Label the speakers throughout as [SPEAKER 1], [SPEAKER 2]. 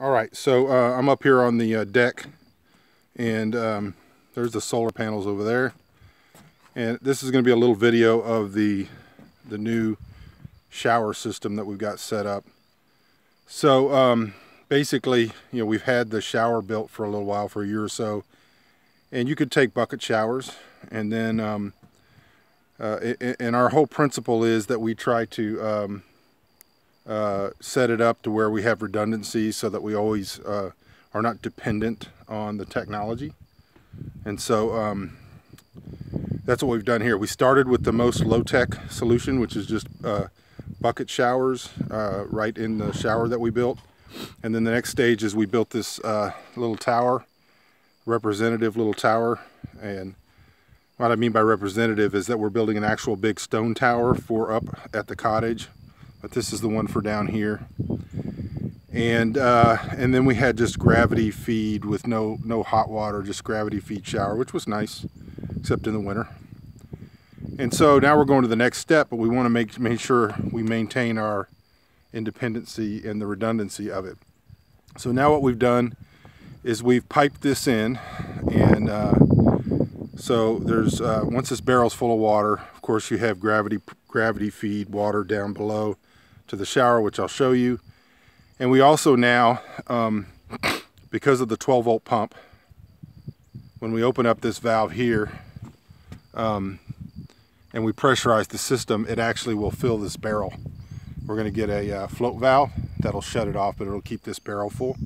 [SPEAKER 1] All right, so uh, I'm up here on the uh, deck and um, there's the solar panels over there. And this is going to be a little video of the, the new shower system that we've got set up. So um, basically, you know, we've had the shower built for a little while, for a year or so. And you could take bucket showers and then, um, uh, and our whole principle is that we try to um, uh, set it up to where we have redundancy so that we always uh, are not dependent on the technology. And so um, that's what we've done here. We started with the most low-tech solution, which is just uh, bucket showers uh, right in the shower that we built. And then the next stage is we built this uh, little tower, representative little tower. And what I mean by representative is that we're building an actual big stone tower for up at the cottage but this is the one for down here. And uh, and then we had just gravity feed with no no hot water, just gravity feed shower, which was nice, except in the winter. And so now we're going to the next step, but we want to make make sure we maintain our independency and the redundancy of it. So now what we've done is we've piped this in, and uh, so there's uh, once this barrel's full of water, of course you have gravity gravity feed water down below to the shower, which I'll show you. And we also now, um, because of the 12 volt pump, when we open up this valve here um, and we pressurize the system, it actually will fill this barrel. We're going to get a uh, float valve that'll shut it off, but it'll keep this barrel full.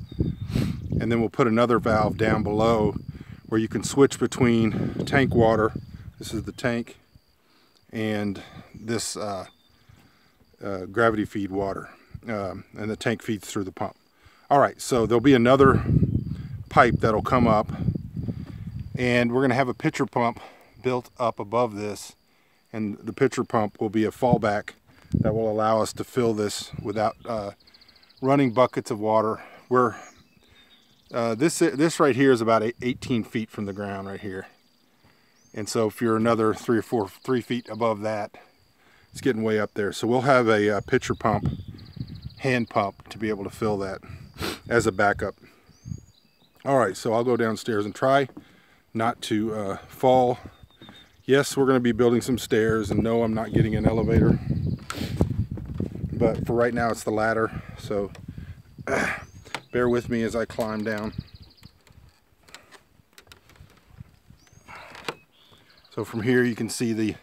[SPEAKER 1] And then we'll put another valve down below where you can switch between tank water, this is the tank, and this uh, uh, gravity feed water um, and the tank feeds through the pump. All right, so there'll be another pipe that'll come up and we're gonna have a pitcher pump built up above this and the pitcher pump will be a fallback that will allow us to fill this without uh, running buckets of water. We're, uh, this, this right here is about 18 feet from the ground right here. And so if you're another three or four, three feet above that, it's getting way up there. So we'll have a, a uh, pitcher pump, hand pump to be able to fill that as a backup. All right, so I'll go downstairs and try not to uh, fall. Yes, we're gonna be building some stairs and no, I'm not getting an elevator. But for right now, it's the ladder. So uh, bear with me as I climb down. So from here you can see the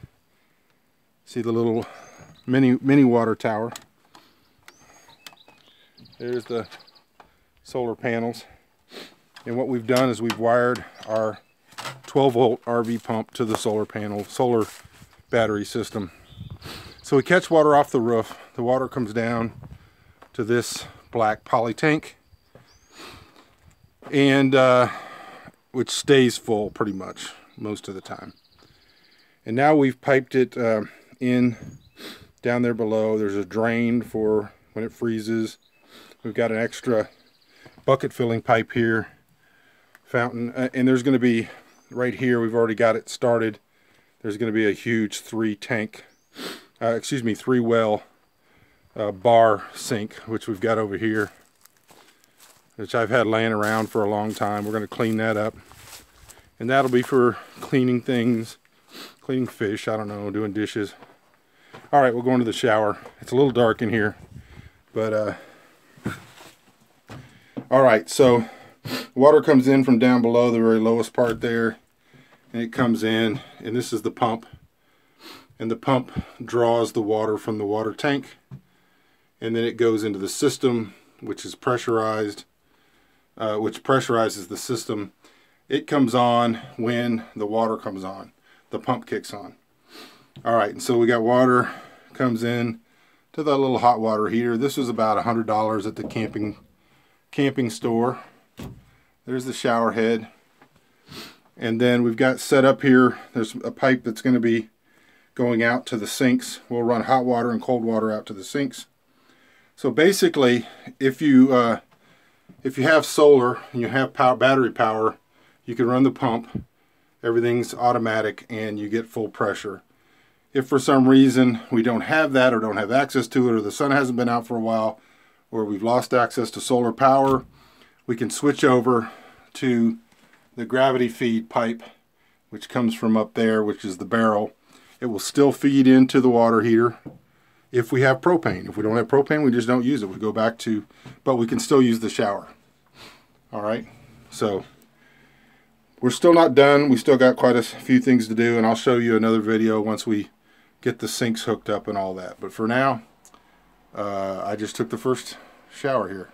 [SPEAKER 1] See the little mini mini water tower. There's the solar panels. And what we've done is we've wired our 12 volt RV pump to the solar panel, solar battery system. So we catch water off the roof. The water comes down to this black poly tank. And uh, which stays full pretty much most of the time. And now we've piped it uh, in down there below. There's a drain for when it freezes. We've got an extra bucket filling pipe here, fountain, uh, and there's going to be right here, we've already got it started. There's going to be a huge three tank, uh, excuse me, three well uh, bar sink, which we've got over here, which I've had laying around for a long time. We're going to clean that up. And that'll be for cleaning things, cleaning fish, I don't know, doing dishes. All right, we'll go into the shower. It's a little dark in here, but uh, all right, so water comes in from down below the very lowest part there, and it comes in, and this is the pump, and the pump draws the water from the water tank, and then it goes into the system, which is pressurized, uh, which pressurizes the system. It comes on when the water comes on. The pump kicks on. All right, so we got water comes in to that little hot water heater. This was about a hundred dollars at the camping camping store. There's the shower head. And then we've got set up here, there's a pipe that's going to be going out to the sinks. We'll run hot water and cold water out to the sinks. So basically, if you uh, if you have solar and you have power, battery power, you can run the pump. Everything's automatic and you get full pressure. If for some reason we don't have that or don't have access to it or the sun hasn't been out for a while or we've lost access to solar power, we can switch over to the gravity feed pipe which comes from up there which is the barrel. It will still feed into the water heater if we have propane. If we don't have propane we just don't use it. We go back to but we can still use the shower. All right? So we're still not done. We still got quite a few things to do and I'll show you another video once we get the sinks hooked up and all that. But for now uh, I just took the first shower here